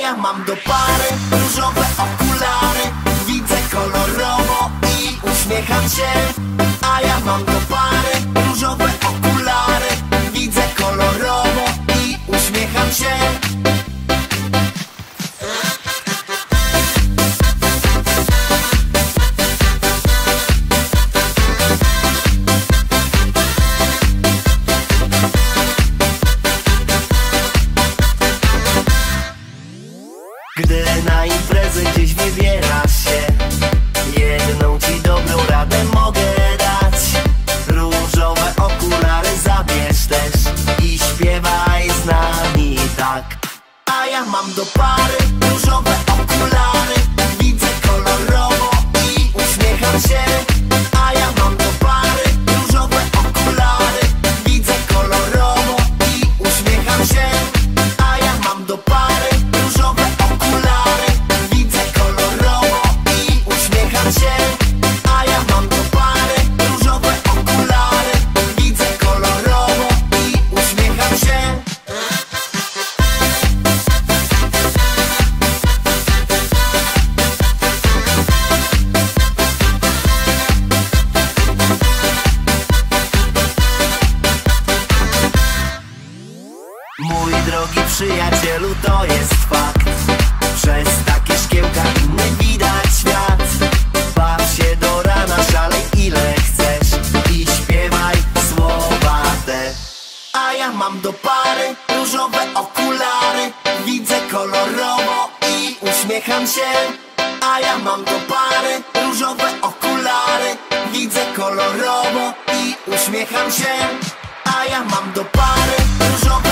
ja mam do pary różowe okulary. Widzę kolorowo i uśmiecham się. A ja mam do pary różowe okulary na imprezę gdzieś wybierasz się. Jedną ci dobrą radę mogę dać. Różowe okulary zabierz też I śpiewaj z nami tak. A ja mam do pary różowe przyjacielu, to jest fakt. Przez takie szkiełka inny widać świat. Baw się do rana, szalej ile chcesz I śpiewaj słowa te. A ja mam do pary różowe okulary. Widzę kolorowo i uśmiecham się. A ja mam do pary różowe okulary. Widzę kolorowo i uśmiecham się. A ja mam do pary różowe